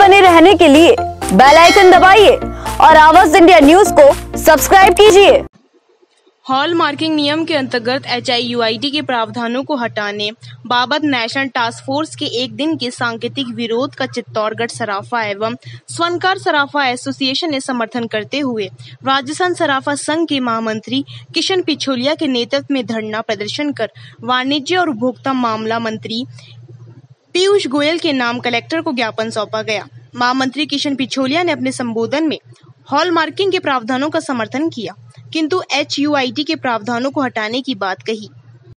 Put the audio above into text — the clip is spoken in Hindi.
बने रहने के लिए बेल आइकन दबाइए और आवाज़ इंडिया न्यूज़ को सब्सक्राइब कीजिए। हॉल मार्किंग नियम के अंतर्गत एचआईयूआईडी के प्रावधानों को हटाने, बाबत नेशनल टास्क फोर्स के एक दिन के सांकेतिक विरोध का चित्तौड़गढ़ सराफा एवं स्वर्णकार सराफा एसोसिएशन ने समर्थन करते हुए राजस्थान सराफा संघ के महामंत्री किशन पिछोलिया के नेतृत्व में धरना प्रदर्शन कर वाणिज्य और उपभोक्ता मामला मंत्री पीयूष गोयल के नाम कलेक्टर को ज्ञापन सौंपा गया। महामंत्री किशन पिछोलिया ने अपने संबोधन में हॉल मार्किंग के प्रावधानों का समर्थन किया, किंतु एच के प्रावधानों को हटाने की बात कही।